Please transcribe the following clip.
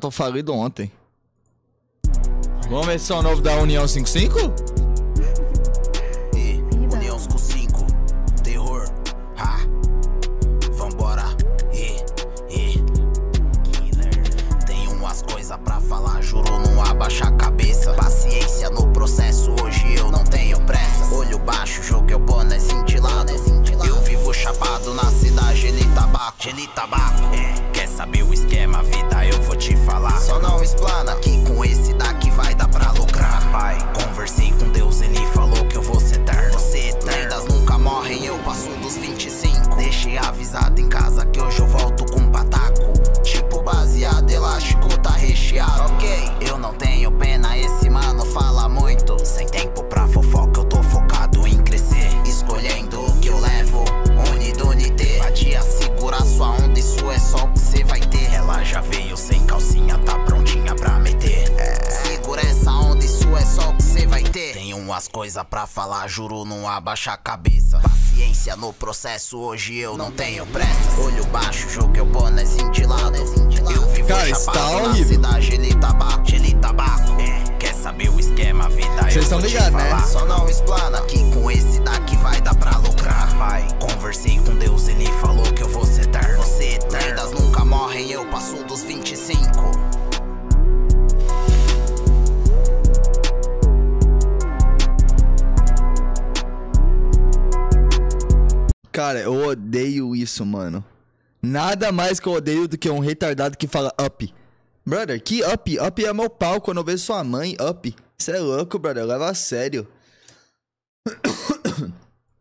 tô falido ontem. Vamos ver se é o novo da União 55? E União 55, terror. Vambora, e, e. Killer. Tem umas coisas pra falar, juro, não abaixa a cabeça. Paciência no processo, hoje eu não tenho pressa. Olho baixo, joguei o boné cintilado. Eu vivo chapado na cidade de tabaco. Tabaco. Quer saber o umas coisas pra falar, juro, não abaixa a cabeça. Paciência no processo, hoje eu não tenho pressa. Olho baixo, joguei o boné cintilado. Eu vivo Cara, chapado tá na horrível. cidade de tabaco, de tabaco. Quer saber o esquema, vida? Vocês eu tão vou te ligados, né? Só não explana Cara, eu odeio isso, mano. Nada mais que eu odeio do que um retardado que fala up. Brother, que up? Up é meu pau quando eu vejo sua mãe, up. Isso é louco, brother. Leva a sério.